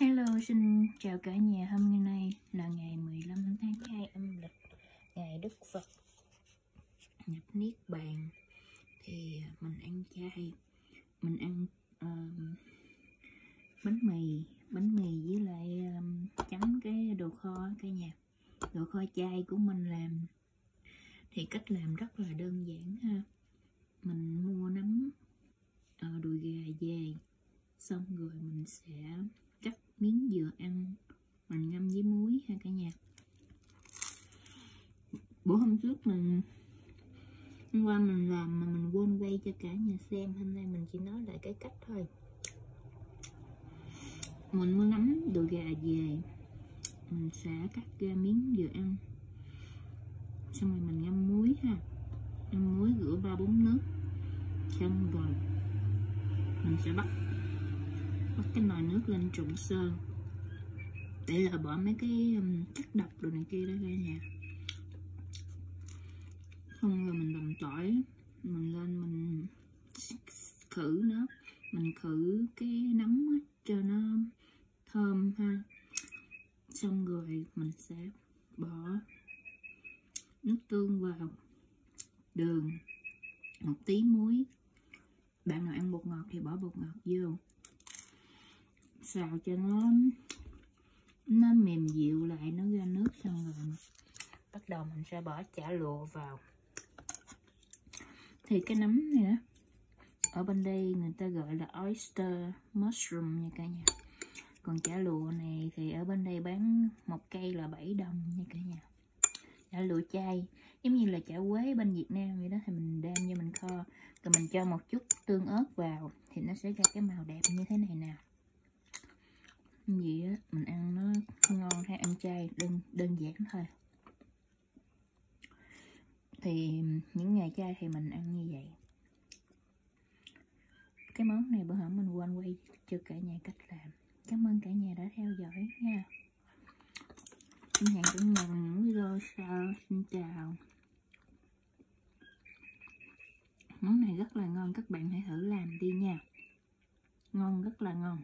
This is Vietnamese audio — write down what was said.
Hello, xin chào cả nhà. Hôm nay là ngày 15 tháng 2 âm lịch, ngày Đức Phật nhập Niết Bàn. Thì à, mình ăn chay, mình ăn uh, bánh mì, bánh mì với lại um, chấm cái đồ kho cả nhà. Đồ kho chay của mình làm thì cách làm rất là đơn giản ha. Mình mua nấm uh, đùi gà về xong rồi mình sẽ cắt miếng dừa ăn mình ngâm với muối ha cả nhà. Bữa hôm trước mình, hôm qua mình làm mà mình quên quay cho cả nhà xem, hôm nay mình chỉ nói lại cái cách thôi. Mình mua nấm đùi gà về, mình sẽ cắt ra miếng dừa ăn. Xong rồi mình ngâm muối ha, ngâm muối rửa ba bốn nước xong rồi mình sẽ bắt bắt cái nồi nước lên trụng sơ. Để là bỏ mấy cái um, chất độc đồ này kia đó cả nhà. Xong rồi mình đồng tỏi mình lên mình khử nó. Mình khử cái nấm cho nó thơm ha. Xong rồi mình sẽ bỏ nước tương vào đường. Một tí muối. Bạn nào ăn bột ngọt thì bỏ bột ngọt vô xào cho nó nó mềm dịu lại, nó ra nước xong rồi bắt đầu mình sẽ bỏ chả lụa vào. Thì cái nấm này đó ở bên đây người ta gọi là oyster mushroom nha cả nhà. Còn chả lụa này thì ở bên đây bán một cây là 7 đồng nha cả nhà. Chả lụa chay, giống như là chả quế bên Việt Nam vậy đó, thì mình đem vô mình kho, rồi mình cho một chút tương ớt vào thì nó sẽ ra cái màu đẹp như thế này nè gì á, mình ăn nó ngon hay ăn chay, đơn đơn giản thôi. Thì những ngày chay thì mình ăn như vậy. Cái món này bữa hổm mình quên quay cho cả nhà cách làm. Cảm ơn cả nhà đã theo dõi nha. Xin hẹn cả nhà những video sau. Xin chào. Món này rất là ngon, các bạn hãy thử làm đi nha. Ngon, rất là ngon.